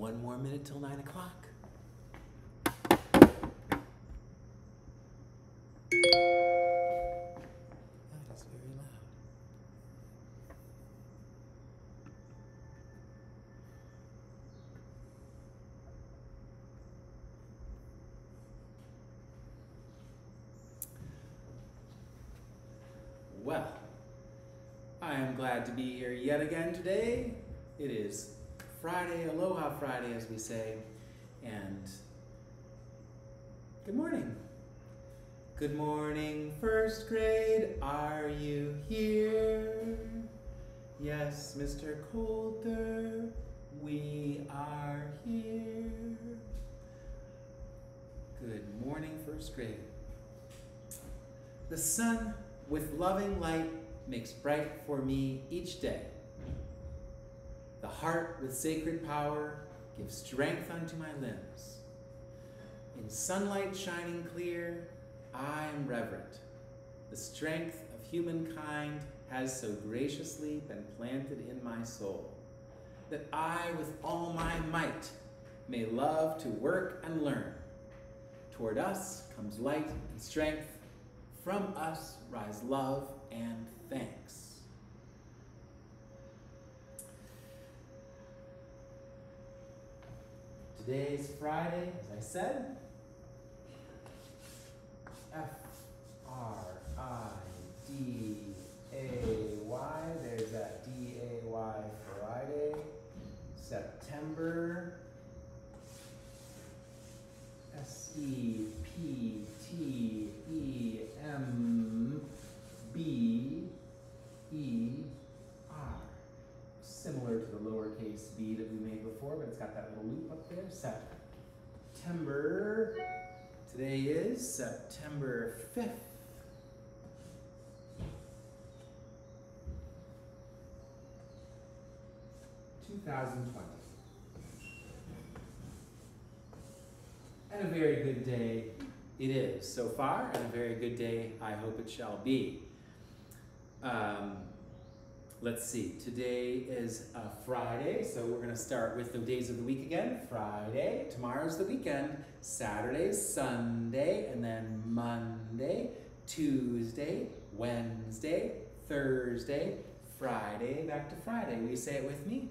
One more minute till 9 o'clock. That is very loud. Well, I am glad to be here yet again today. It is Friday, Aloha Friday, as we say, and good morning. Good morning, first grade. Are you here? Yes, Mr. Coulter, we are here. Good morning, first grade. The sun with loving light makes bright for me each day. The heart with sacred power gives strength unto my limbs. In sunlight shining clear, I am reverent. The strength of humankind has so graciously been planted in my soul that I, with all my might, may love to work and learn. Toward us comes light and strength. From us rise love and thanks. Today's Friday, as I said. F R I D A Y. There's that D A Y Friday. September. S E P T E M B E R. Similar to the lowercase b that we made before, but it's got that little loop up there. September. Today is September 5th. Two thousand twenty. And a very good day it is so far, and a very good day I hope it shall be. Um, let's see, today is a Friday, so we're going to start with the days of the week again. Friday, tomorrow's the weekend, Saturday, Sunday, and then Monday, Tuesday, Wednesday, Thursday, Friday, back to Friday. Will you say it with me?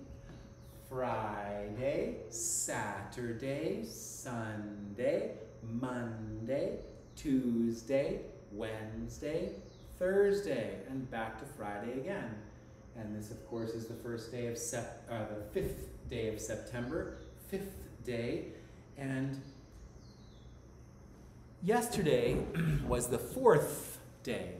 Friday, Saturday, Sunday, Monday, Tuesday, Wednesday, Thursday, and back to Friday again. And this, of course, is the first day of sep- uh, the fifth day of September, fifth day. And yesterday was the fourth day,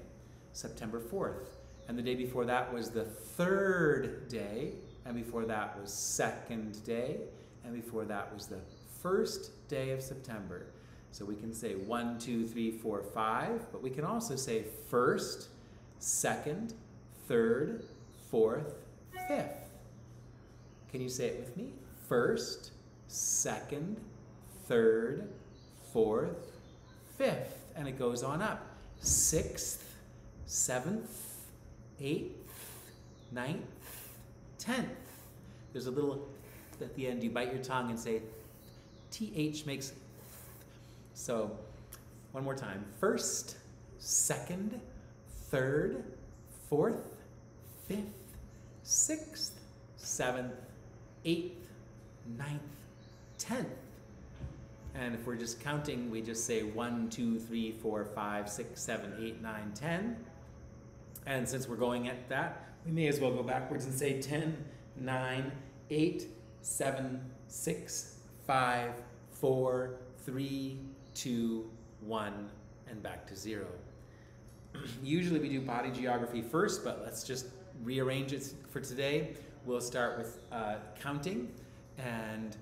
September 4th. And the day before that was the third day, and before that was second day, and before that was the first day of September. So we can say one, two, three, four, five, but we can also say first, second, third, fourth, fifth. Can you say it with me? First, second, third, fourth, fifth. And it goes on up. Sixth, seventh, eighth, ninth, tenth. There's a little at the end. You bite your tongue and say, TH makes so, one more time. First, second, third, fourth, fifth, sixth, seventh, eighth, ninth, tenth. And if we're just counting, we just say one, two, three, four, five, six, seven, eight, nine, ten. And since we're going at that, we may as well go backwards and say 10, 9, 8, 7, 6, 5, 4, 3, two, one, and back to zero. Usually we do body geography first, but let's just rearrange it for today. We'll start with uh, counting, and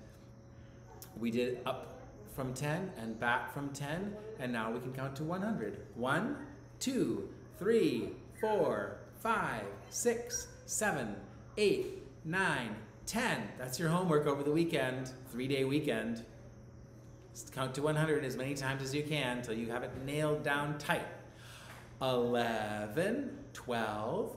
we did up from 10 and back from 10, and now we can count to 100. 1, 2, 3, 4, 5, 6, 7, 8, 9, 10. That's your homework over the weekend, three day weekend. Just count to 100 as many times as you can until you have it nailed down tight. 11, 12,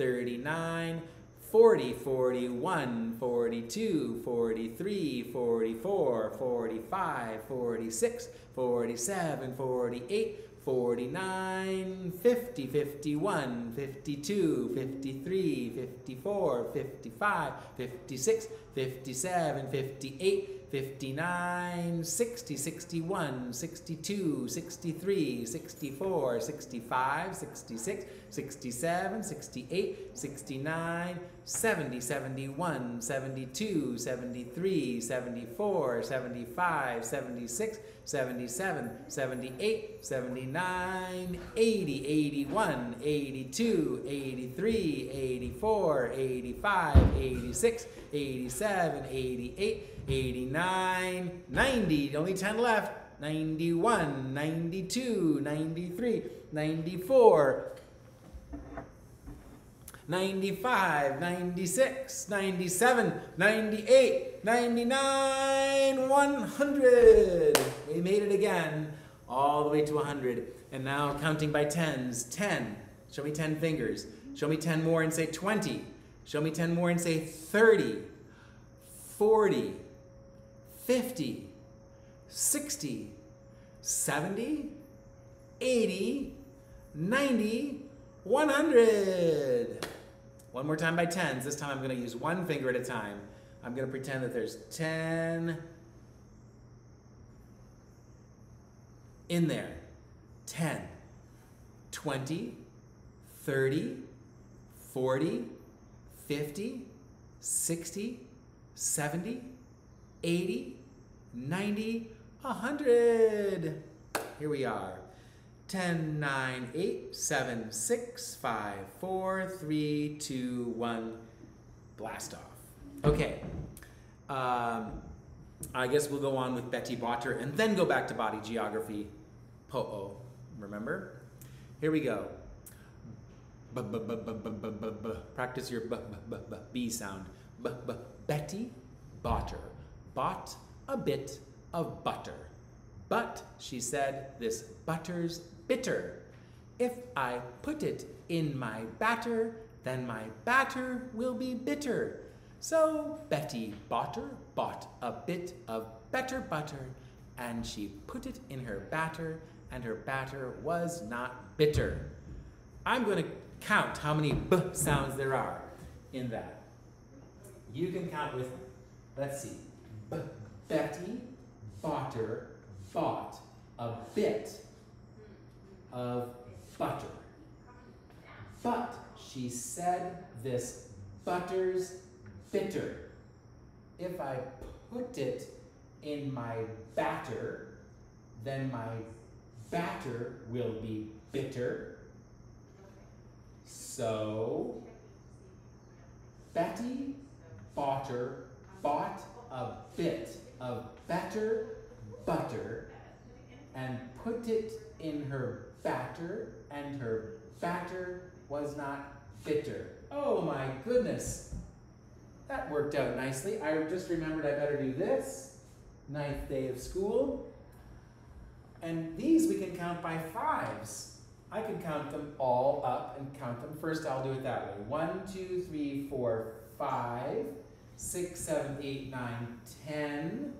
39, 40, 41, 42, 43, 44, 45, 46, 47, 48, 49, 50, 51, 52, 53, 54, 55, 56, 57, 58, 59, 60, 61, 62, 63, 64, 65, 66, 67, 68, 69, 70, 71, 72, 73, 74, 75, 76, 77, 78, 79, 80, 81, 82, 83, 84, 85, 86, 87, 88, 89, 90, only 10 left, 91, 92, 93, 94, 95, 96, 97, 98, 99, 100. We made it again, all the way to 100. And now counting by tens, 10. Show me 10 fingers. Show me 10 more and say 20. Show me 10 more and say 30, 40, 50, 60, 70, 80, 90, 100. One more time by tens. This time I'm going to use one finger at a time. I'm going to pretend that there's 10 in there. 10, 20, 30, 40, 50, 60, 70, 80, 90, 100. Here we are. 10, 9, 8, 7, 6, 5, 4, 3, 2, 1. Blast off. Okay. Um, I guess we'll go on with Betty Botter and then go back to body geography. Po-oh. Remember? Here we go. B -b -b. Practice your b, sound. Betty Botter bought a bit of butter. But, she said, this butter's bitter. If I put it in my batter, then my batter will be bitter. So Betty Botter bought a bit of better butter, and she put it in her batter, and her batter was not bitter. I'm going to count how many b sounds there are in that. You can count with me. Let's see. B Betty Botter bought a bit of butter. But she said this butter's bitter. If I put it in my batter, then my batter will be bitter. So, Betty Botter bought a bit of better butter and put it in her batter, and her batter was not bitter. Oh my goodness. That worked out nicely. I just remembered I better do this. Ninth day of school. And these we can count by fives. I can count them all up and count them. First, I'll do it that way. One, two, three, four, five, six, seven, eight, nine, ten,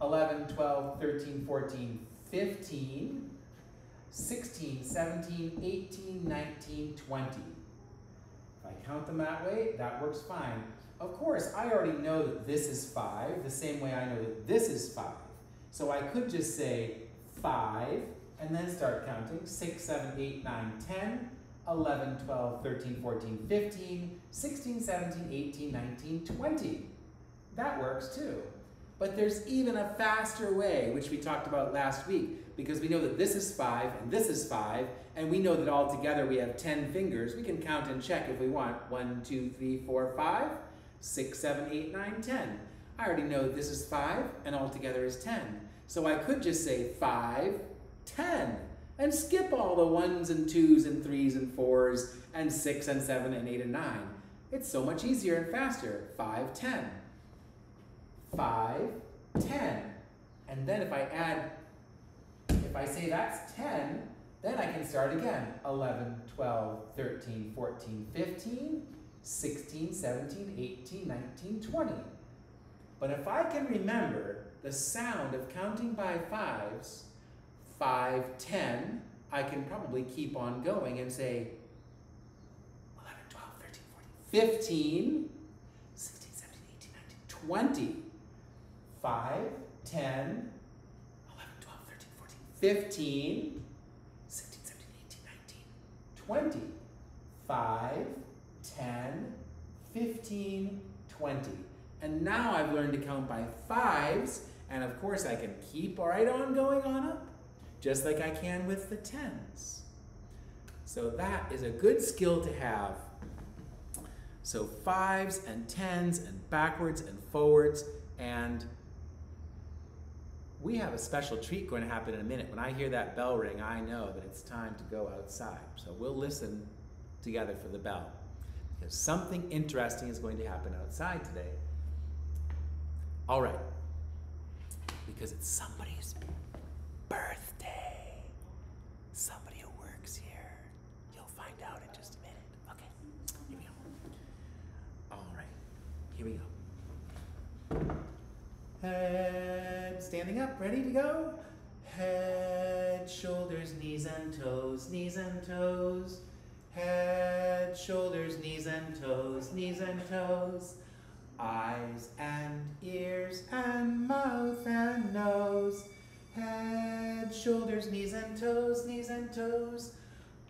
11, 12, 13, 14, 15, 16, 17, 18, 19, 20. If I count them that way, that works fine. Of course, I already know that this is 5, the same way I know that this is 5. So I could just say 5, and then start counting. 6, 7, 8, 9, 10, 11, 12, 13, 14, 15, 16, 17, 18, 19, 20. That works too. But there's even a faster way, which we talked about last week, because we know that this is 5 and this is 5, and we know that all together we have 10 fingers. We can count and check if we want. 1, 2, 3, 4, 5, 6, 7, 8, 9, 10. I already know this is 5 and all together is 10. So I could just say 5, 10, and skip all the 1s and 2s and 3s and 4s and 6 and 7 and 8 and 9. It's so much easier and faster. 5, 10. 5, 10. And then if I add, if I say that's 10, then I can start again. 11, 12, 13, 14, 15, 16, 17, 18, 19, 20. But if I can remember the sound of counting by fives, 5, 10, I can probably keep on going and say 11, 12, 13, 14, 15, 16, 17, 18, 19, 20. 5, 10, 11, 12, 13, 14, 15, 16, 17, 18, 19, 20. 5, 10, 15, 20. And now I've learned to count by fives, and of course I can keep right on going on up, just like I can with the tens. So that is a good skill to have. So fives and tens and backwards and forwards, and we have a special treat going to happen in a minute. When I hear that bell ring, I know that it's time to go outside. So we'll listen together for the bell. Because something interesting is going to happen outside today. All right. Because it's somebody's birthday. Somebody who works here. You'll find out in just a minute. Okay. Here we go. All right. Here we go. Head standing up, ready to go. Head, shoulders, knees and toes, knees and toes. Head, shoulders, knees and toes, knees and toes eyes and ears and mouth and nose, head, shoulders, knees and toes, knees and toes.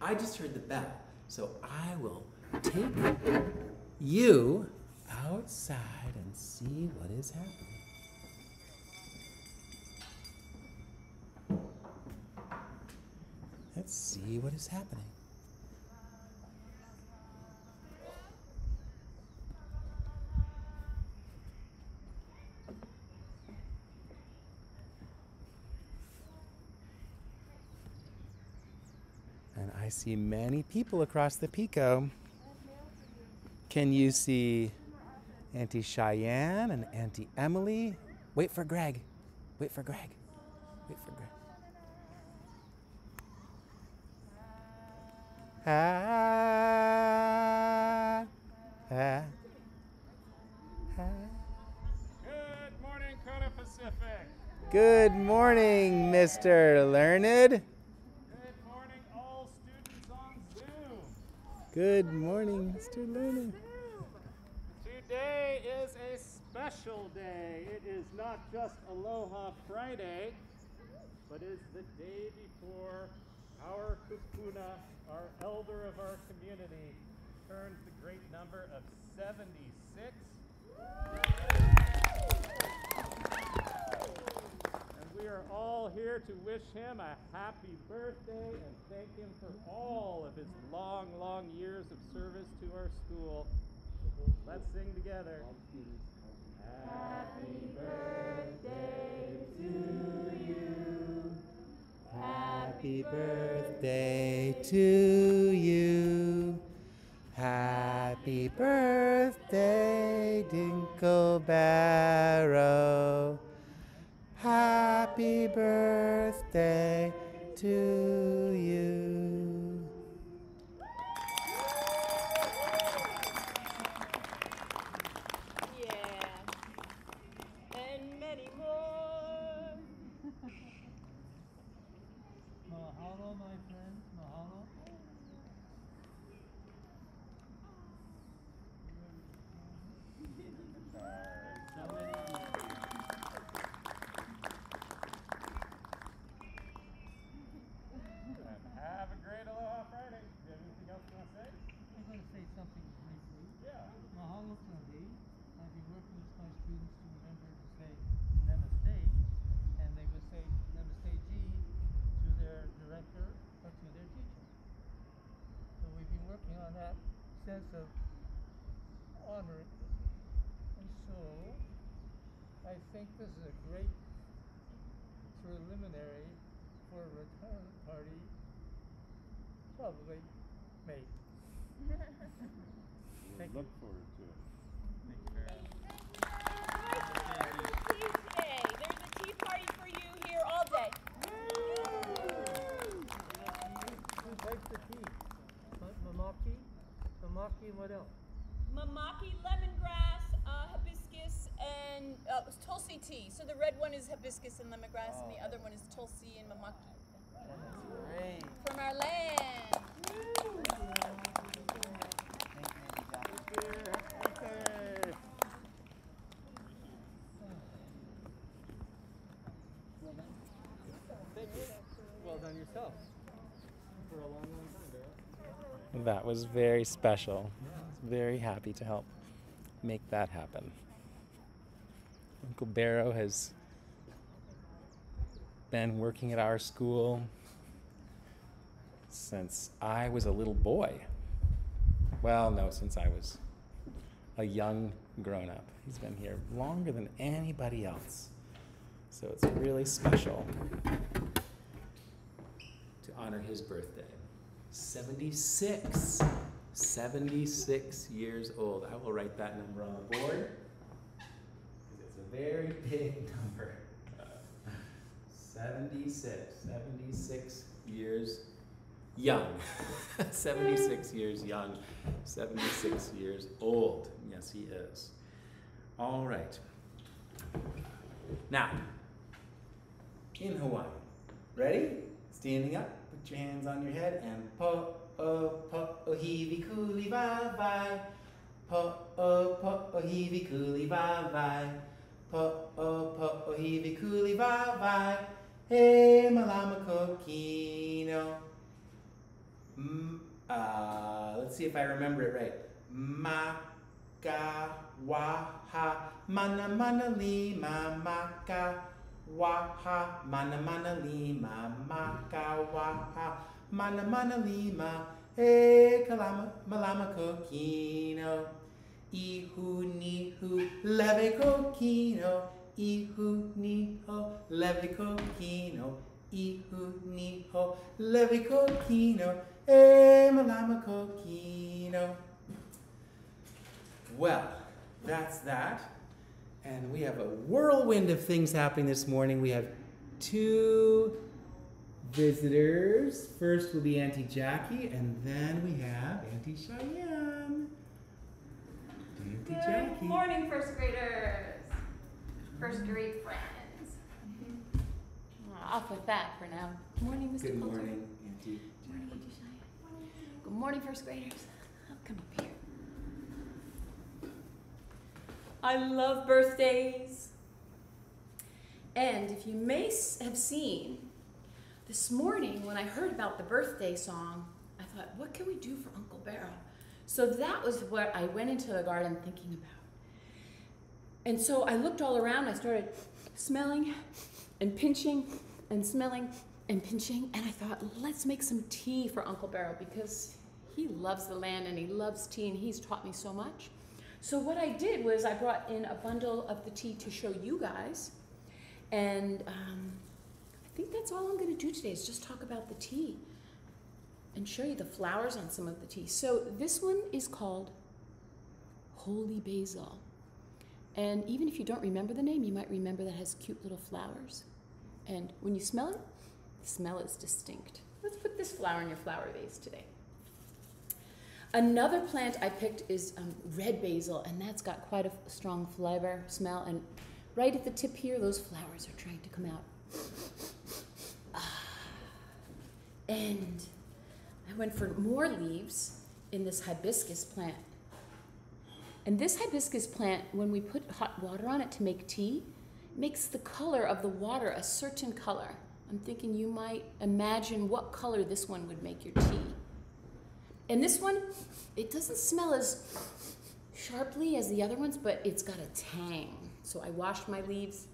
I just heard the bell, so I will take you outside and see what is happening. Let's see what is happening. And I see many people across the Pico. Can you see Auntie Cheyenne and Auntie Emily? Wait for Greg. Wait for Greg. Wait for Greg. Ah, ah, ah. Good morning, Kona Pacific. Good morning, Mr. Learned. Good morning, all students on Zoom. Good morning, Mr. Learner. Today is a special day. It is not just Aloha Friday, but is the day before our kupuna, our elder of our community, turns the great number of 76 And we are all here to wish him a happy birthday and thank him for all of his long, long years of service to our school. Let's sing together. Happy birthday to you. Happy birthday to you. Happy birthday, Uncle Barrow. Happy birthday to you. Yeah. And many more. Mahalo, my friends. Mahalo. Sense of honor. And so, I think this is a great preliminary for a return party. Probably May. Thank Look you. forward to it. Tea today. There's a tea party for you here all day. Who types the tea? Ma- Mamaki? Mamaki and what else? Mamaki, lemongrass, uh, hibiscus, and uh, tulsi tea. So the red one is hibiscus and lemongrass, and the other one is tulsi and mamaki Great. from our land. Okay. Well done yourself. For a long, long time, Daryl. That was very special. I was very happy to help make that happen. Uncle Barrow has been working at our school since I was a little boy. Well, no, since I was a young grown up. He's been here longer than anybody else. So it's really special to honor his birthday. 76. 76 years old. I will write that number on the board because it's a very big number. 76. 76 years young. 76 years young. 76 years old. Yes, he is. All right. Now, in Hawaii. Ready? Standing up, put your hands on your head and po o po o hivi kuli vai uh, uh, vai. Po o po o hivi kuli vai vai. Po o po o hivi kuli vai vai. Hey malama kokino. Mm, uh, let's see if I remember it right. Maka waha mana mana lima maka waha mana mana lima maka waha. Mana mana lima e kalama malama kokino. Ihu nihu leve kokino. Ihu niho leve kokino. Ihu niho leve kokino. E malama kokino. Well, that's that. And we have a whirlwind of things happening this morning. We have two visitors. First will be Auntie Jackie, and then we have Auntie Cheyenne. Auntie Good Jackie. morning, first graders. First grade friends. Uh, Off with that for now. Good morning, Mr. Good Coulter. morning, Auntie Good Morning, Auntie Shia. Good morning, first graders. Come up here. I love birthdays. And if you may have seen, this morning when I heard about the birthday song, I thought, what can we do for Uncle Barrow? So that was what I went into the garden thinking about. And so I looked all around, I started smelling and pinching and smelling and pinching, and I thought, let's make some tea for Uncle Barrow because he loves the land and he loves tea and he's taught me so much. So what I did was I brought in a bundle of the tea to show you guys, and um, I think that's all I'm going to do today is just talk about the tea and show you the flowers on some of the tea. So this one is called Holy Basil, and even if you don't remember the name, you might remember that it has cute little flowers. And when you smell it, the smell is distinct. Let's put this flower in your flower vase today. Another plant I picked is um, red basil, and that's got quite a strong flavor, smell, and right at the tip here, those flowers are trying to come out. Ah. And I went for more leaves in this hibiscus plant. And this hibiscus plant, when we put hot water on it to make tea, makes the color of the water a certain color. I'm thinking you might imagine what color this one would make your tea. And this one, it doesn't smell as sharply as the other ones, but it's got a tang. So I washed my leaves.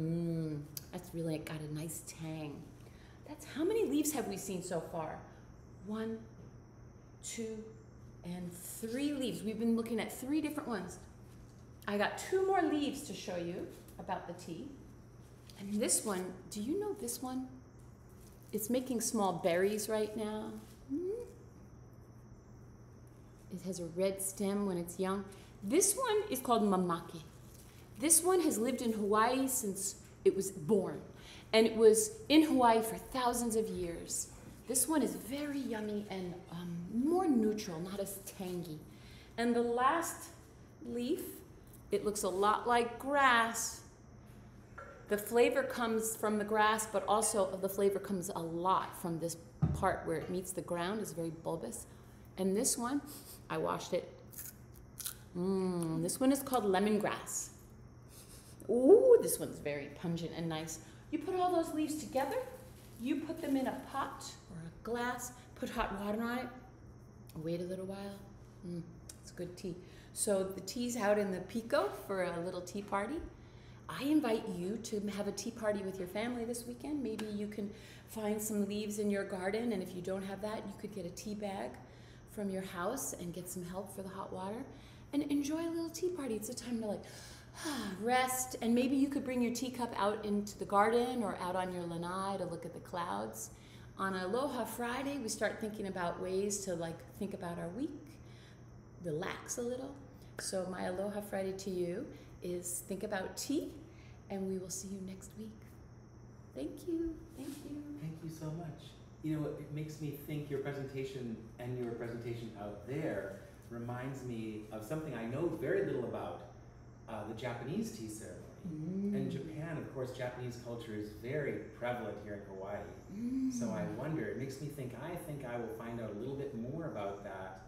Mmm, that's really got a nice tang. That's how many leaves have we seen so far? One, two, and three leaves. We've been looking at three different ones. I got two more leaves to show you about the tea. And this one, do you know this one? It's making small berries right now. It has a red stem when it's young. This one is called mamaki. This one has lived in Hawaii since it was born. And it was in Hawaii for thousands of years. This one is very yummy and um, more neutral, not as tangy. And the last leaf, it looks a lot like grass. The flavor comes from the grass, but also the flavor comes a lot from this part where it meets the ground. It's very bulbous. And this one, I washed it. Mmm, this one is called lemongrass. Ooh, this one's very pungent and nice. You put all those leaves together, you put them in a pot or a glass, put hot water on it, wait a little while. Mm, it's good tea. So the tea's out in the Pico for a little tea party. I invite you to have a tea party with your family this weekend. Maybe you can find some leaves in your garden, and if you don't have that, you could get a tea bag from your house and get some help for the hot water and enjoy a little tea party. It's a time to like rest, and maybe you could bring your teacup out into the garden or out on your lanai to look at the clouds. On Aloha Friday, we start thinking about ways to like think about our week, relax a little. So my Aloha Friday to you is think about tea, and we will see you next week. Thank you. Thank you. Thank you so much. You know, it makes me think your presentation and your presentation out there reminds me of something I know very little about uh, the Japanese tea ceremony. Mm. In Japan, of course, Japanese culture is very prevalent here in Hawaii. Mm. So I wonder, it makes me think, I think I will find out a little bit more about that.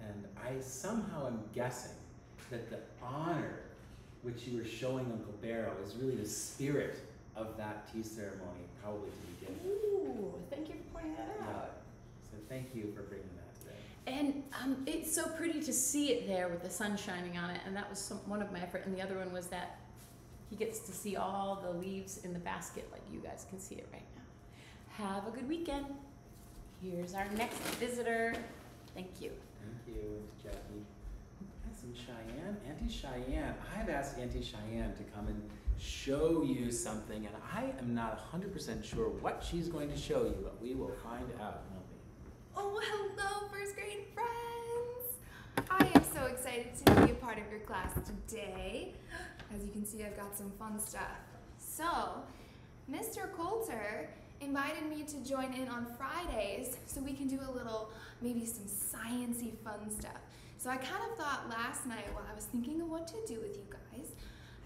And I somehow am guessing that the honor which you were showing Uncle Barrow is really the spirit of that tea ceremony, probably to begin with. Ooh, thank you pointing that Yeah. out. So thank you for bringing that today. And um, it's so pretty to see it there with the sun shining on it, and that was some, one of my effort. And the other one was that he gets to see all the leaves in the basket, like you guys can see it right now. Have a good weekend. Here's our next visitor. Thank you. Thank you, Jackie. That's some Cheyenne. Auntie Cheyenne. I've asked Auntie Cheyenne to come and show you something, and I am not 100% sure what she's going to show you, but we will find out, won't we? Oh, hello, first grade friends! I am so excited to be a part of your class today. As you can see, I've got some fun stuff. So, Mr. Coulter invited me to join in on Fridays so we can do a little, maybe some sciency fun stuff. So I kind of thought last night while I was thinking of what to do with you guys,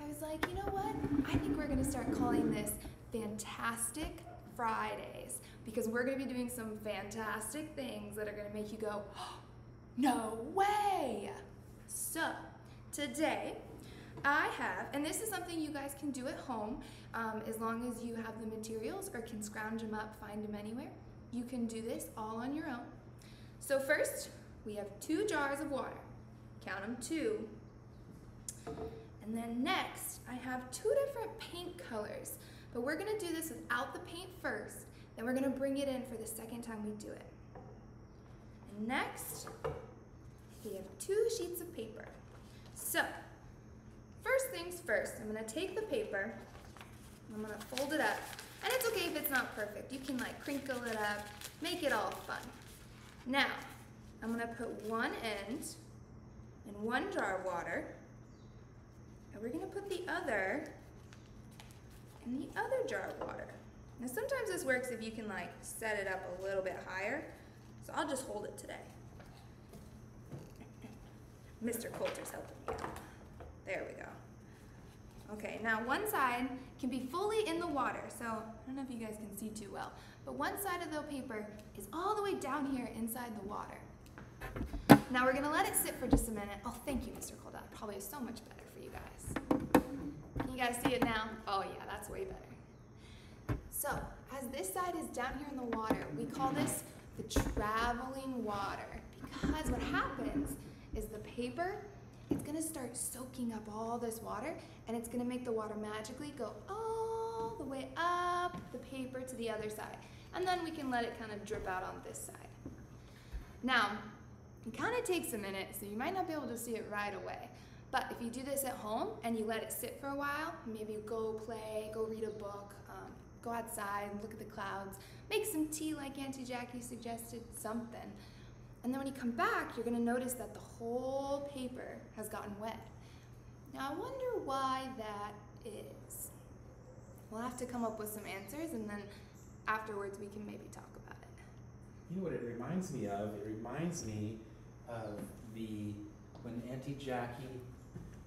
I was like, you know what? I think we're gonna start calling this Fantastic Fridays because we're gonna be doing some fantastic things that are gonna make you go, no way! So, today I have, and this is something you guys can do at home um, as long as you have the materials or can scrounge them up, find them anywhere. You can do this all on your own. So, first, we have two jars of water. Count them two. And then next, I have two different paint colors, but we're gonna do this without the paint first, then we're gonna bring it in for the second time we do it. And next, we have two sheets of paper. So, first things first, I'm gonna take the paper, I'm gonna fold it up, and it's okay if it's not perfect. You can like crinkle it up, make it all fun. Now, I'm gonna put one end in one jar of water, and we're gonna put the other in the other jar of water. Now sometimes this works if you can like set it up a little bit higher, so I'll just hold it today. Mr. Coulter's helping me out. There we go. Okay, now one side can be fully in the water, so I don't know if you guys can see too well, but one side of the paper is all the way down here inside the water. Now we're gonna let it sit for just a minute. Oh, thank you, Mr. Coulter. Probably so much better for you guys. Can you guys see it now? Oh yeah, that's way better. So, as this side is down here in the water, we call this the traveling water because what happens is the paper it's gonna start soaking up all this water and it's gonna make the water magically go all the way up the paper to the other side. And then we can let it kind of drip out on this side. Now, it kind of takes a minute, so you might not be able to see it right away. But if you do this at home and you let it sit for a while, maybe go play, go read a book, um, go outside, and look at the clouds, make some tea like Auntie Jackie suggested, something. And then when you come back, you're gonna notice that the whole paper has gotten wet. Now I wonder why that is. We'll have to come up with some answers and then afterwards we can maybe talk about it. You know what it reminds me of? It reminds me of the when Auntie Jackie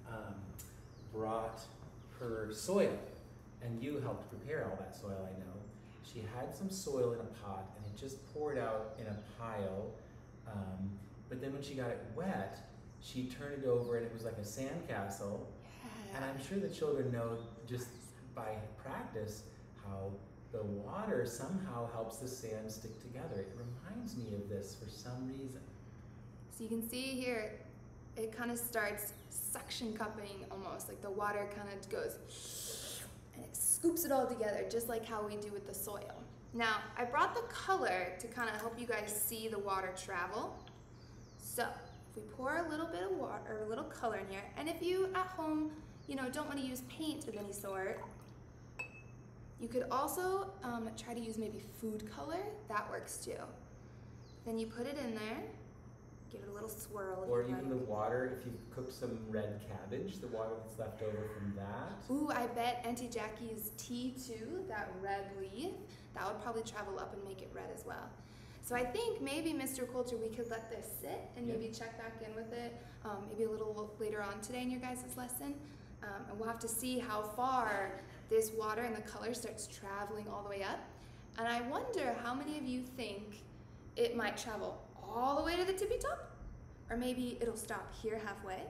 um, brought her soil, and you helped prepare all that soil. I know she had some soil in a pot, and it just poured out in a pile. Um, but then when she got it wet, she turned it over, and it was like a sandcastle. And I'm sure the children know just by practice how the water somehow helps the sand stick together. It reminds me of this for some reason. So you can see here, it kind of starts suction cupping almost, like the water kind of goes and it scoops it all together, just like how we do with the soil. Now, I brought the color to kind of help you guys see the water travel. So, if we pour a little bit of water, or a little color in here, and if you at home, you know, don't want to use paint of any sort, you could also um, try to use maybe food color. That works too. Then you put it in there, give it a little swirl. Or even like. the water, if you've cooked some red cabbage, the water that's left over from that. Ooh, I bet Auntie Jackie's tea too, that red leaf, that would probably travel up and make it red as well. So I think maybe Mr. Coulter, we could let this sit and maybe check back in with it, um, maybe a little later on today in your guys' lesson. Um, and we'll have to see how far this water and the color starts traveling all the way up. And I wonder how many of you think it might travel all the way to the tippy top? Or maybe it'll stop here halfway?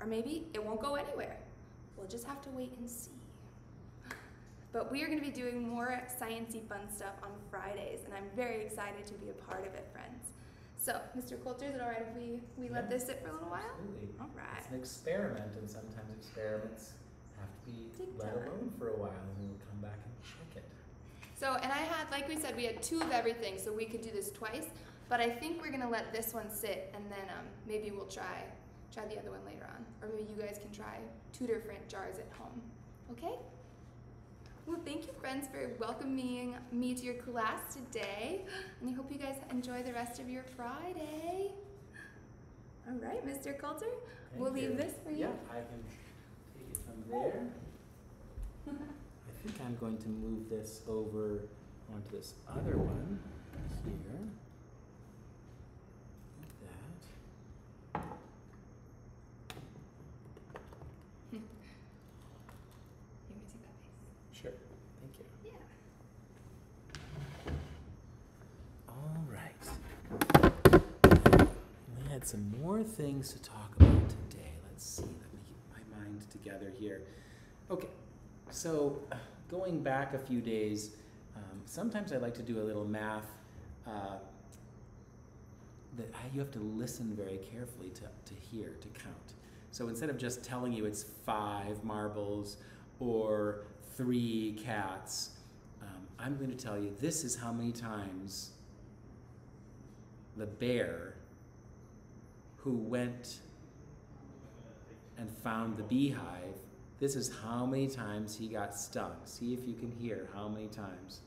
Or maybe it won't go anywhere? We'll just have to wait and see. But we are going to be doing more sciencey fun stuff on Fridays, and I'm very excited to be a part of it, friends. So, Mr. Coulter, is it all right if we, we let this sit for a little while? Absolutely. All right. It's an experiment, and sometimes experiments have to be Take let time. alone for a while, and we'll come back and check it. So, and I had, like we said, we had two of everything, so we could do this twice. But I think we're gonna let this one sit, and then um, maybe we'll try try the other one later on, or maybe you guys can try two different jars at home. Okay? Well, thank you, friends, for welcoming me to your class today, and I hope you guys enjoy the rest of your Friday. All right, Mr. Coulter, we'll Thank leave this for you. Yeah, I can take it from there. I think I'm going to move this over onto this other one here. Like that. You can see that face. Sure. Thank you. Yeah. All right. Some more things to talk about today. Let's see. Let me get my mind together here. Okay. So, going back a few days, um, sometimes I like to do a little math. Uh, that you have to listen very carefully to, to hear, to count. So instead of just telling you it's five marbles or three cats, um, I'm going to tell you this is how many times the bear who went and found the beehive, this is how many times he got stung. See if you can hear how many times.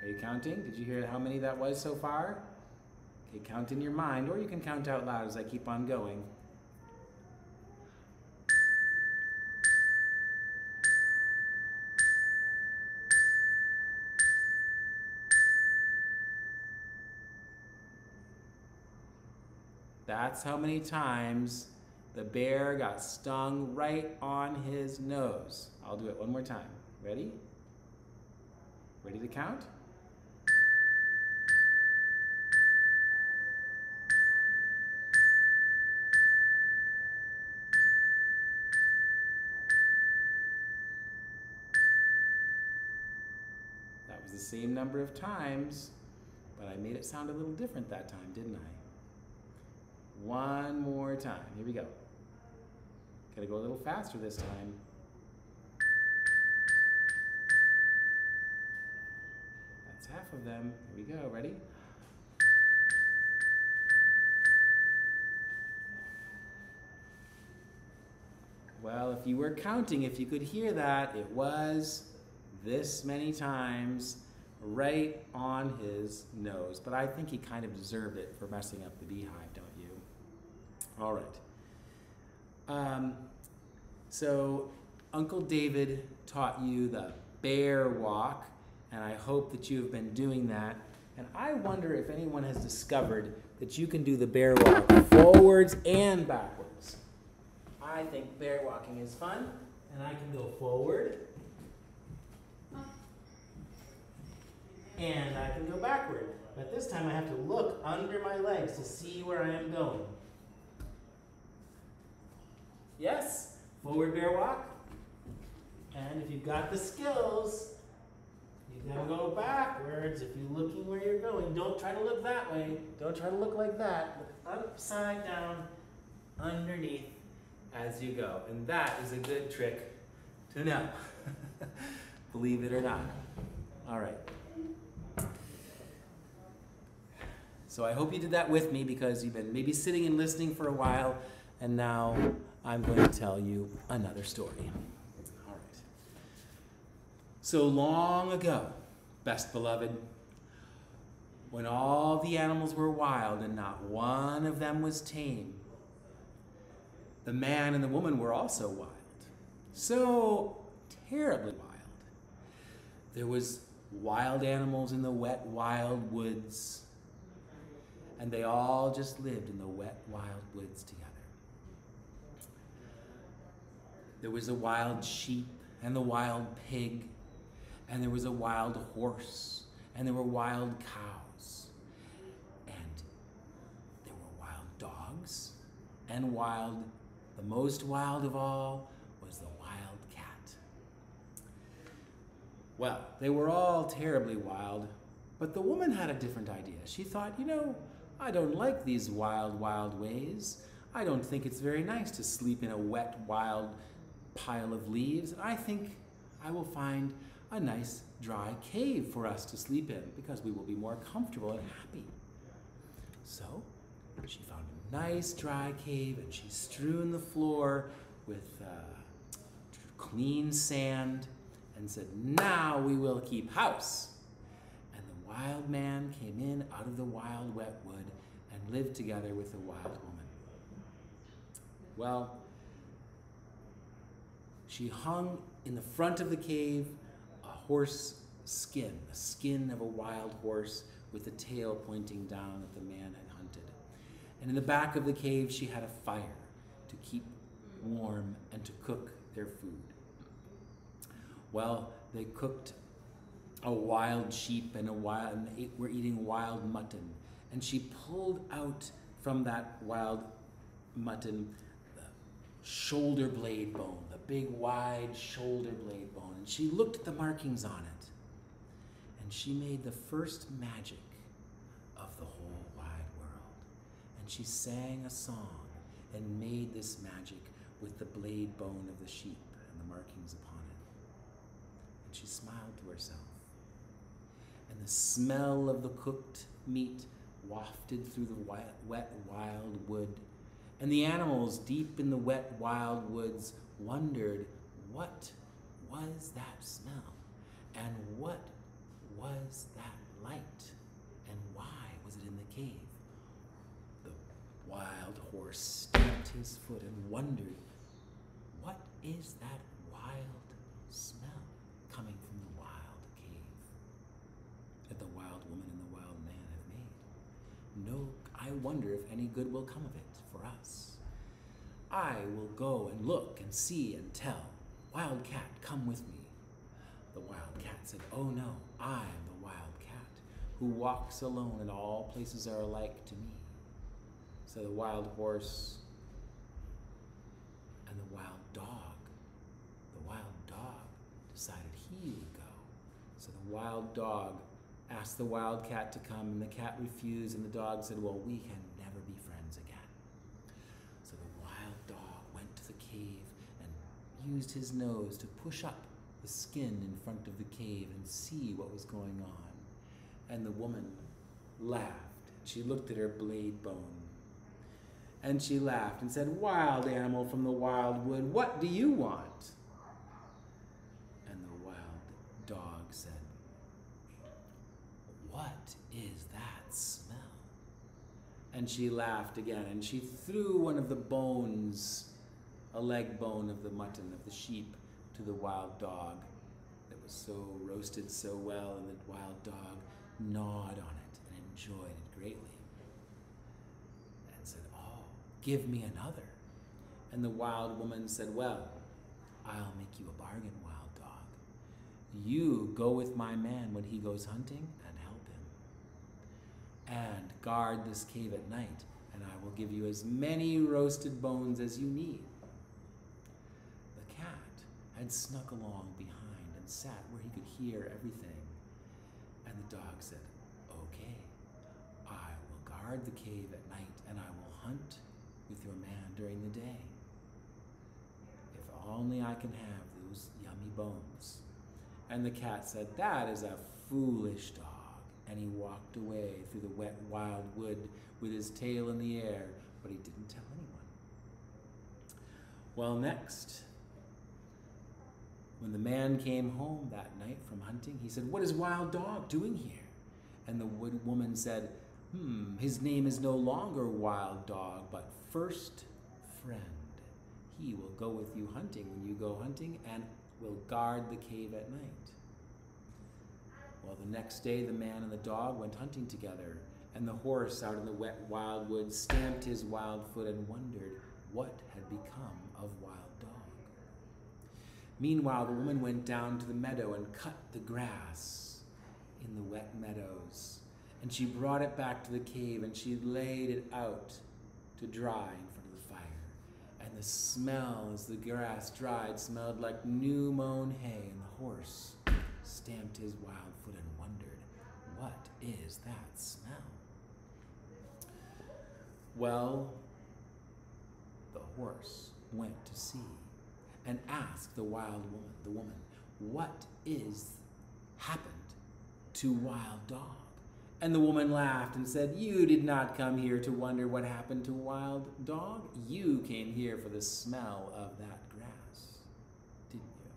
Are you counting? Did you hear how many that was so far? Okay, count in your mind, or you can count out loud as I keep on going. That's how many times the bear got stung right on his nose. I'll do it one more time. Ready? Ready to count? That was the same number of times, but I made it sound a little different that time, didn't I? One more time. Here we go. Gotta go a little faster this time. That's half of them. Here we go. Ready? Well, if you were counting, if you could hear that, it was this many times right on his nose. But I think he kind of deserved it for messing up the beehive, all right. Um, so, Uncle David taught you the bear walk, and I hope that you have been doing that. And I wonder if anyone has discovered that you can do the bear walk forwards and backwards. I think bear walking is fun, and I can go forward. And I can go backward. But this time I have to look under my legs to see where I am going. Yes, forward bear walk. And if you've got the skills, you gotta go backwards if you're looking where you're going. Don't try to look that way. Don't try to look like that. Look upside down, underneath as you go. And that is a good trick to know. Believe it or not. All right. So I hope you did that with me because you've been maybe sitting and listening for a while, and now I'm going to tell you another story. All right. So long ago, best beloved, when all the animals were wild and not one of them was tame, the man and the woman were also wild. So terribly wild. There was wild animals in the wet, wild woods and they all just lived in the wet, wild woods together. There was a wild sheep and the wild pig, and there was a wild horse, and there were wild cows, and there were wild dogs, and wild, the most wild of all was the wild cat. Well, they were all terribly wild, but the woman had a different idea. She thought, you know, I don't like these wild, wild ways. I don't think it's very nice to sleep in a wet, wild pile of leaves. And I think I will find a nice, dry cave for us to sleep in because we will be more comfortable and happy. So she found a nice, dry cave and she strewn the floor with uh, clean sand and said, Now we will keep house And the wild man came in out of the wild wet wood and lived together with the wild woman. Well, she hung in the front of the cave a horse skin, a skin of a wild horse with the tail pointing down at the man had hunted. And in the back of the cave, she had a fire to keep warm and to cook their food. Well, they cooked a wild sheep and a wild and ate, were eating wild mutton. And she pulled out from that wild mutton the shoulder blade bone, big wide shoulder blade bone. And she looked at the markings on it. And she made the first magic of the whole wide world. And she sang a song and made this magic with the blade bone of the sheep and the markings upon it. And she smiled to herself and the smell of the cooked meat wafted through the wet, wild wood. And the animals deep in the wet, wild woods wondered what was that smell? And what was that light? And why was it in the cave? The wild horse stamped his foot and wondered, what is that wild smell coming from the wild cave that the wild woman and the wild man have made. No, I wonder if any good will come of it for us. I will go and look and see and tell. Wild cat, come with me. The wild cat said, Oh no, I am the wild cat who walks alone and all places are alike to me. So the wild horse and the wild dog, the wild dog decided he would go. So the wild dog asked the wild cat to come, and the cat refused, and the dog said, Well, we can never be friends again. So the wild dog went to the cave and used his nose to push up the skin in front of the cave and see what was going on. And the woman laughed. She looked at her blade bone. And she laughed and said, Wild animal from the wild wood, what do you want? And the wild dog said, What is that smell? And she laughed again, and she threw one of the bones, a leg bone of the mutton, of the sheep, to the wild dog that was so roasted so well, and the wild dog gnawed on it and enjoyed it greatly. And said, Oh, give me another. And the wild woman said, Well, I'll make you a bargain, wild dog. You go with my man when he goes hunting and help him. And guard this cave at night, and I will give you as many roasted bones as you need. Had snuck along behind and sat where he could hear everything. And the dog said, Okay, I will guard the cave at night, and I will hunt with your man during the day. If only I can have those yummy bones. And the cat said, That is a foolish dog. And he walked away through the wet wild wood with his tail in the air, but he didn't tell anyone. Well, next, when the man came home that night from hunting, he said, What is Wild Dog doing here? And the wood woman said, Hmm, his name is no longer Wild Dog, but First Friend. He will go with you hunting when you go hunting and will guard the cave at night. Well, the next day, the man and the dog went hunting together, and the horse out in the wet wild wood stamped his wild foot and wondered what had become of Wild. Meanwhile, the woman went down to the meadow and cut the grass in the wet meadows, and she brought it back to the cave and she laid it out to dry in front of the fire. And the smell as the grass dried smelled like new mown hay, and the horse stamped his wild foot and wondered, What is that smell? Well, the horse went to see and asked the wild woman, the woman, what is happened to Wild Dog? And the woman laughed and said, You did not come here to wonder what happened to Wild Dog. You came here for the smell of that grass, didn't you?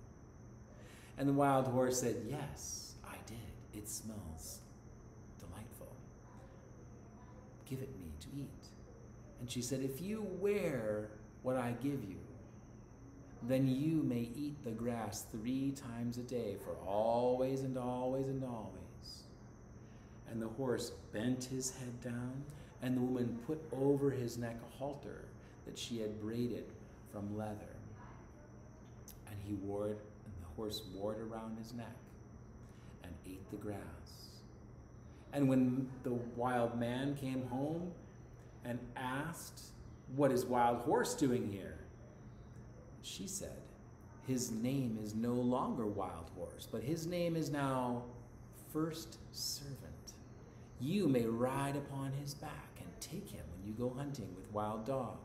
And the wild horse said, Yes, I did. It smells delightful. Give it me to eat. And she said, If you wear what I give you, then you may eat the grass three times a day for always and always and always. And the horse bent his head down, and the woman put over his neck a halter that she had braided from leather. And he wore it, and the horse wore it around his neck and ate the grass. And when the wild man came home and asked, What is Wild Horse doing here? She said, His name is no longer Wild Horse, but his name is now First Servant. You may ride upon his back and take him when you go hunting with Wild Dog,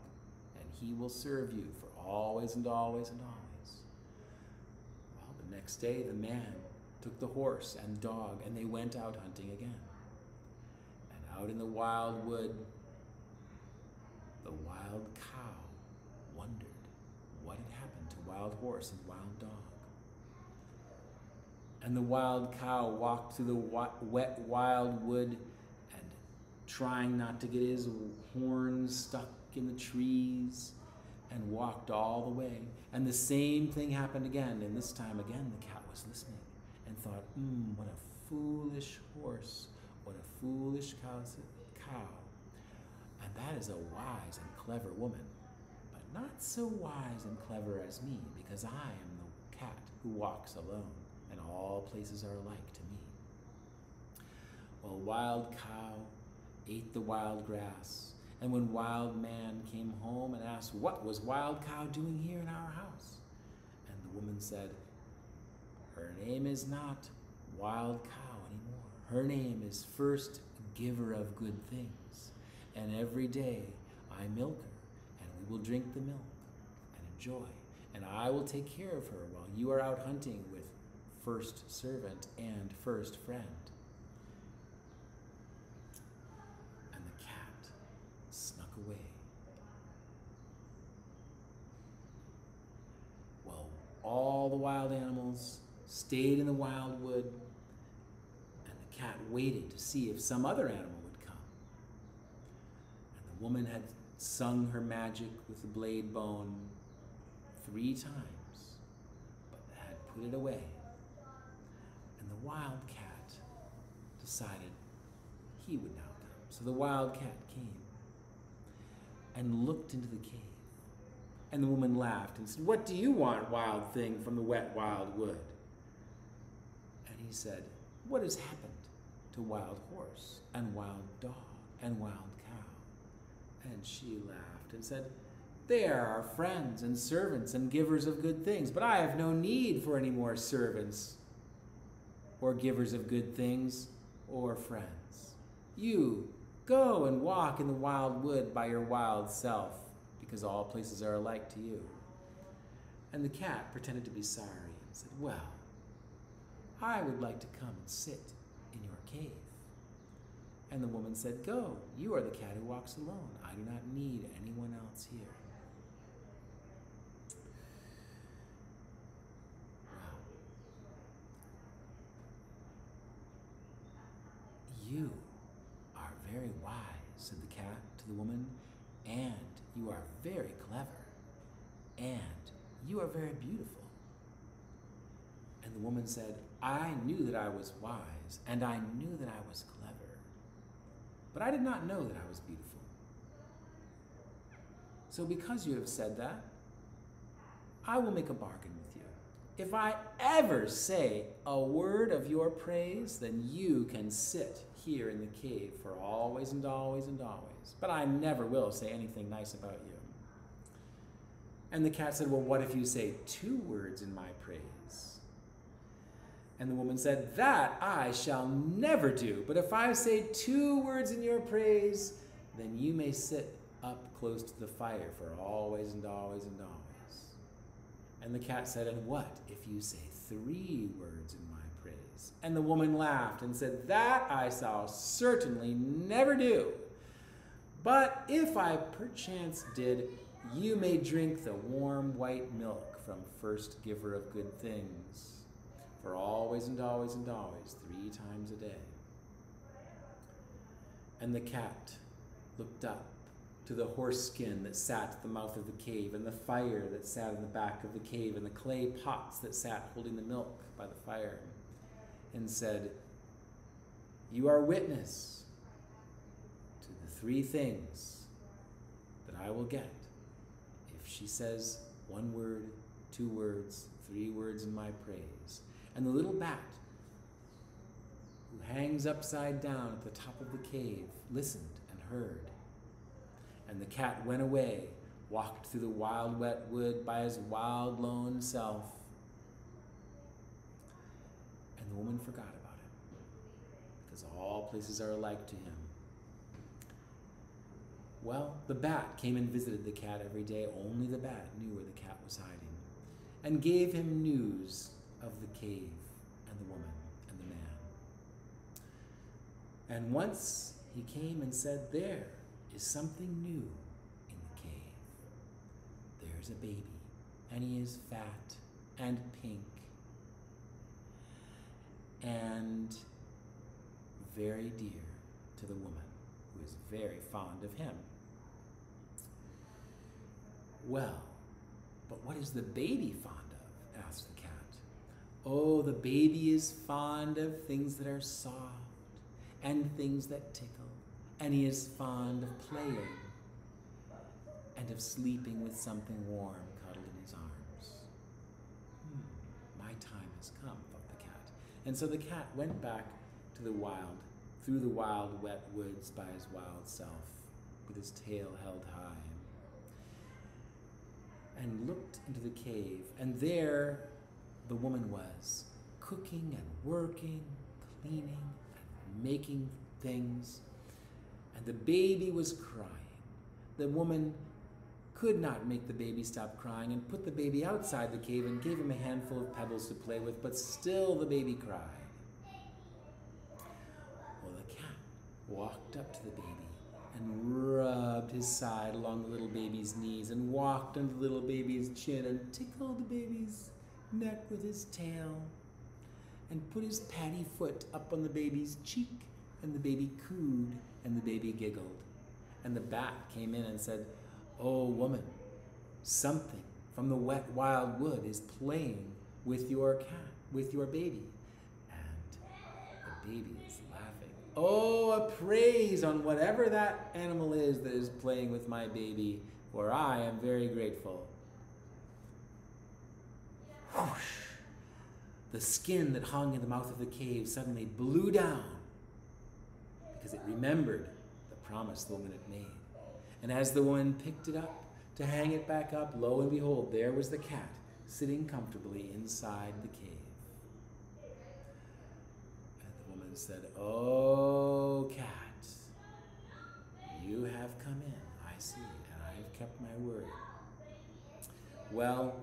and he will serve you for always and always and always. Well, the next day the man took the horse and dog, and they went out hunting again. And out in the wild wood, the wild cow wondered what had happened to Wild Horse and Wild Dog. And the wild cow walked through the wet wild wood and trying not to get his horns stuck in the trees and walked all the way. And the same thing happened again, and this time again the cat was listening and thought, hmm, what a foolish horse, what a foolish cow. And that is a wise and clever woman, not so wise and clever as me, because I am the cat who walks alone, and all places are alike to me. Well, Wild Cow ate the wild grass, and when Wild Man came home and asked, What was Wild Cow doing here in our house? And the woman said, Her name is not Wild Cow anymore. Her name is First Giver of Good Things. And every day I milk her, will drink the milk and enjoy, and I will take care of her while you are out hunting with first servant and first friend. And the cat snuck away. Well, all the wild animals stayed in the wild wood, and the cat waited to see if some other animal would come. And the woman had sung her magic with the blade bone three times, but had put it away. And the wild cat decided he would now come. So the wild cat came and looked into the cave. And the woman laughed and said, What do you want, wild thing, from the wet wild wood? And he said, What has happened to wild horse and wild dog and wild? And she laughed and said, They are our friends and servants and givers of good things, but I have no need for any more servants or givers of good things or friends. You go and walk in the wild wood by your wild self because all places are alike to you. And the cat pretended to be sorry and said, Well, I would like to come and sit in your cave. And the woman said, Go, you are the cat who walks alone. I do not need anyone else here. You are very wise, said the cat to the woman, and you are very clever, and you are very beautiful. And the woman said, I knew that I was wise, and I knew that I was clever, but I did not know that I was beautiful. So, because you have said that, I will make a bargain with you. If I ever say a word of your praise, then you can sit here in the cave for always and always and always. But I never will say anything nice about you. And the cat said, Well, what if you say two words in my praise? And the woman said, That I shall never do. But if I say two words in your praise, then you may sit up close to the fire for always and always and always. And the cat said, And what if you say three words in my praise? And the woman laughed and said, That I shall certainly never do. But if I perchance did, you may drink the warm white milk from first giver of good things for always and always and always, three times a day. And the cat looked up to the horse skin that sat at the mouth of the cave, and the fire that sat in the back of the cave, and the clay pots that sat holding the milk by the fire, and said, You are witness to the three things that I will get if she says one word, two words, three words in my praise. And the little bat who hangs upside down at the top of the cave listened and heard. And the cat went away, walked through the wild, wet wood by his wild, lone self. And the woman forgot about him, because all places are alike to him. Well, the bat came and visited the cat every day. Only the bat knew where the cat was hiding, and gave him news of the cave and the woman and the man. And once he came and said, There is something new in the cave. There's a baby, and he is fat and pink and very dear to the woman who is very fond of him. Well, but what is the baby fond of? asked the cat. Oh, the baby is fond of things that are soft and things that tickle, and he is fond of playing and of sleeping with something warm cuddled in his arms. Hmm, my time has come, thought the cat. And so the cat went back to the wild, through the wild, wet woods by his wild self, with his tail held high, and looked into the cave, and there the woman was, cooking and working, cleaning and making things, and the baby was crying. The woman could not make the baby stop crying and put the baby outside the cave and gave him a handful of pebbles to play with, but still the baby cried. Well, the cat walked up to the baby and rubbed his side along the little baby's knees and walked under the little baby's chin and tickled the baby's neck with his tail and put his patty foot up on the baby's cheek, and the baby cooed and the baby giggled. And the bat came in and said, Oh, woman, something from the wet wild wood is playing with your cat, with your baby. And the baby is laughing. Oh, a praise on whatever that animal is that is playing with my baby, for I am very grateful. The skin that hung in the mouth of the cave suddenly blew down because it remembered the promise the woman had made. And as the woman picked it up to hang it back up, lo and behold, there was the cat sitting comfortably inside the cave. And the woman said, Oh, cat, you have come in, I see, and I have kept my word. Well,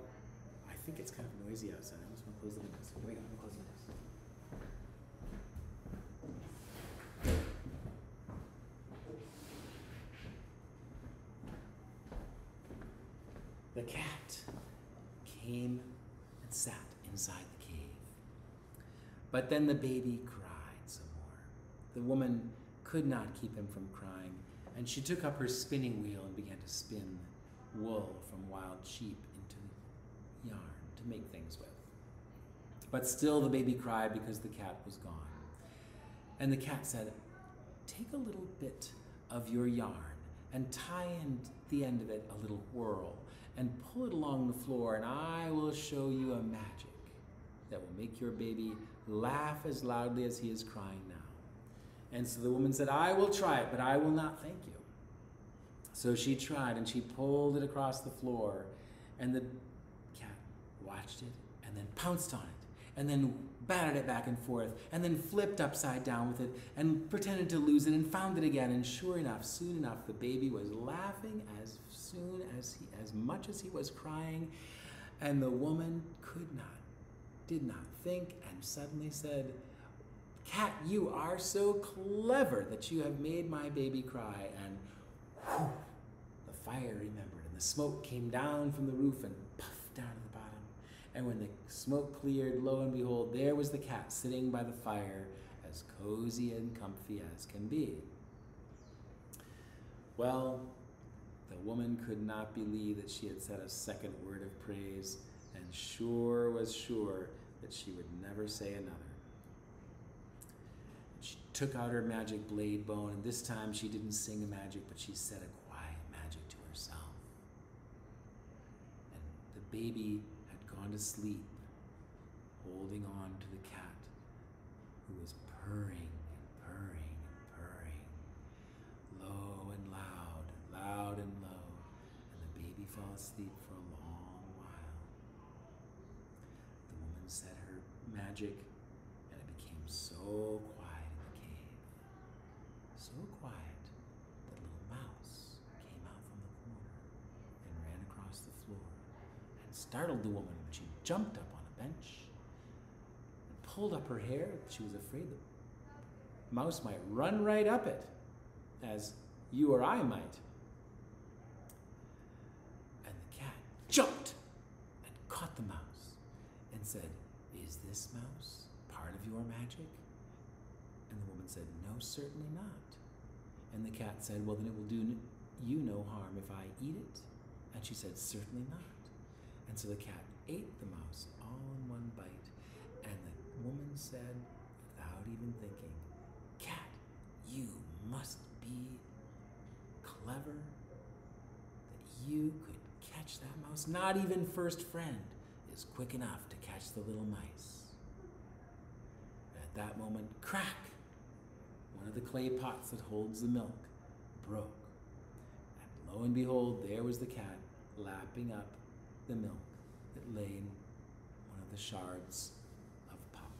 I think it's kind of noisy outside. I almost want to close the windows. Here we go. I'm gonna close the windows. The cat came and sat inside the cave. But then the baby cried some more. The woman could not keep him from crying, and she took up her spinning wheel and began to spin wool from wild sheep into yarn to make things with. But still the baby cried because the cat was gone. And the cat said, Take a little bit of your yarn and tie in the end of it a little whirl and pull it along the floor, and I will show you a magic that will make your baby laugh as loudly as he is crying now. And so the woman said, I will try it, but I will not thank you. So she tried and she pulled it across the floor, and the cat watched it and then pounced on it and then batted it back and forth and then flipped upside down with it and pretended to lose it and found it again. And sure enough, soon enough, the baby was laughing as soon as he, as much as he was crying, and the woman could not, did not think, and suddenly said, Cat, you are so clever that you have made my baby cry. And whew, the fire remembered, and the smoke came down from the roof and puffed down to the bottom. And when the smoke cleared, lo and behold, there was the cat sitting by the fire, as cozy and comfy as can be. Well, the woman could not believe that she had said a second word of praise, and sure was sure that she would never say another. She took out her magic blade bone, and this time she didn't sing a magic, but she said a quiet magic to herself. And the baby had gone to sleep, holding on to the cat, who was purring and purring and purring, low and loud, loud and low, and the baby fell asleep for a long while. The woman said her magic, and it became so quiet in the cave, so quiet that little mouse came out from the corner and ran across the floor and startled the woman when she jumped up on a bench and pulled up her hair. She was afraid the mouse might run right up it, as you or I might. And the cat jumped and caught the mouse and said, Is mouse part of your magic? And the woman said, No, certainly not. And the cat said, Well, then it will do you no harm if I eat it. And she said, Certainly not. And so the cat ate the mouse all in one bite. And the woman said, without even thinking, Cat, you must be clever that you could catch that mouse. Not even first friend is quick enough to catch the little mice. That moment, crack! One of the clay pots that holds the milk broke. And lo and behold, there was the cat lapping up the milk that lay in one of the shards of pot.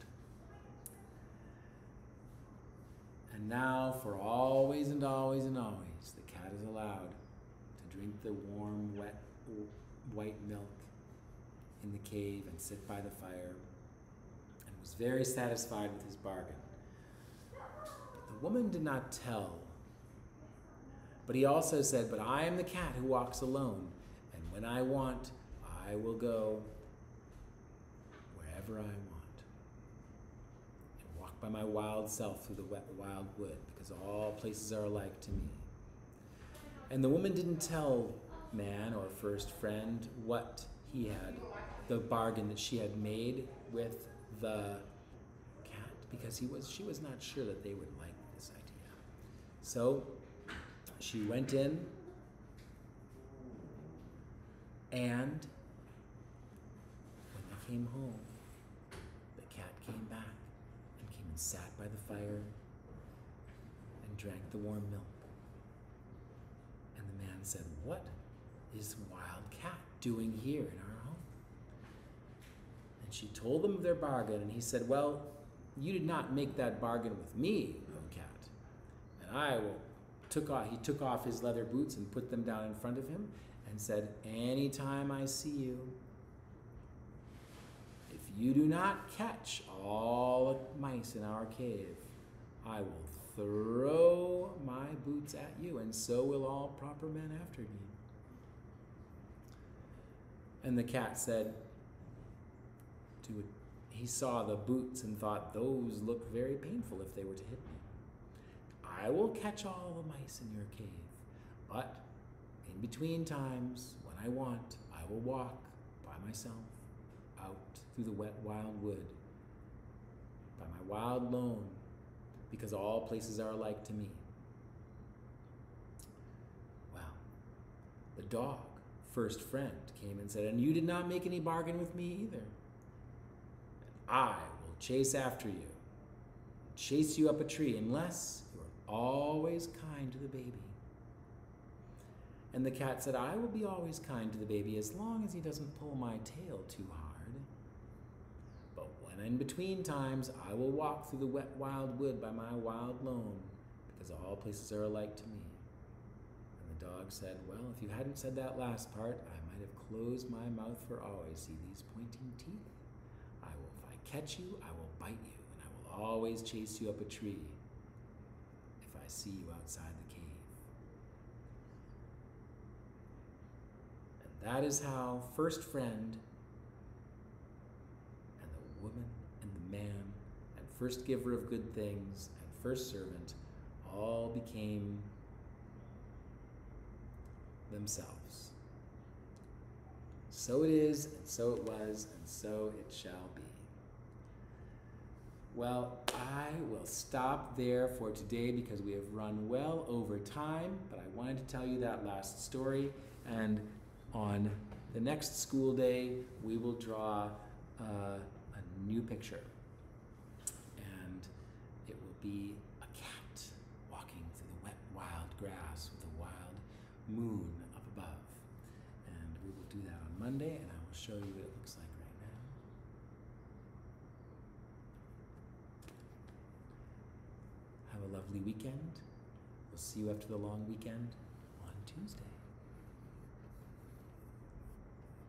And now, for always and always and always, the cat is allowed to drink the warm, wet, white milk in the cave and sit by the fire, very satisfied with his bargain. But the woman did not tell. But he also said, But I am the cat who walks alone, and when I want, I will go wherever I want and walk by my wild self through the wet wild wood because all places are alike to me. And the woman didn't tell man or first friend what he had, the bargain that she had made with the because he was she was not sure that they would like this idea. So she went in and when they came home, the cat came back and came and sat by the fire and drank the warm milk. And the man said, What is Wild Cat doing here in our home? And she told them of their bargain, and he said, Well, you did not make that bargain with me, O cat. And I will took off he took off his leather boots and put them down in front of him and said, Anytime I see you, if you do not catch all the mice in our cave, I will throw my boots at you, and so will all proper men after me. And the cat said, to it, he saw the boots and thought, those look very painful if they were to hit me. I will catch all the mice in your cave, but in between times, when I want, I will walk by myself out through the wet wild wood, by my wild lone, because all places are alike to me. Well, the dog, first friend, came and said, And you did not make any bargain with me either. I will chase after you, chase you up a tree, unless you are always kind to the baby. And the cat said, I will be always kind to the baby as long as he doesn't pull my tail too hard. But when in between times, I will walk through the wet wild wood by my wild lone, because all places are alike to me. And the dog said, Well, if you hadn't said that last part, I might have closed my mouth for always. See these pointing teeth? Catch you, I will bite you, and I will always chase you up a tree if I see you outside the cave. And that is how first friend and the woman and the man and first giver of good things and first servant all became themselves. So it is, and so it was, and so it shall be. Well, I will stop there for today because we have run well over time, but I wanted to tell you that last story. And on the next school day, we will draw uh, a new picture. And it will be a cat walking through the wet, wild grass with a wild moon up above. And we will do that on Monday, and I will show you it looks like right now. Have a lovely weekend. We'll see you after the long weekend on Tuesday.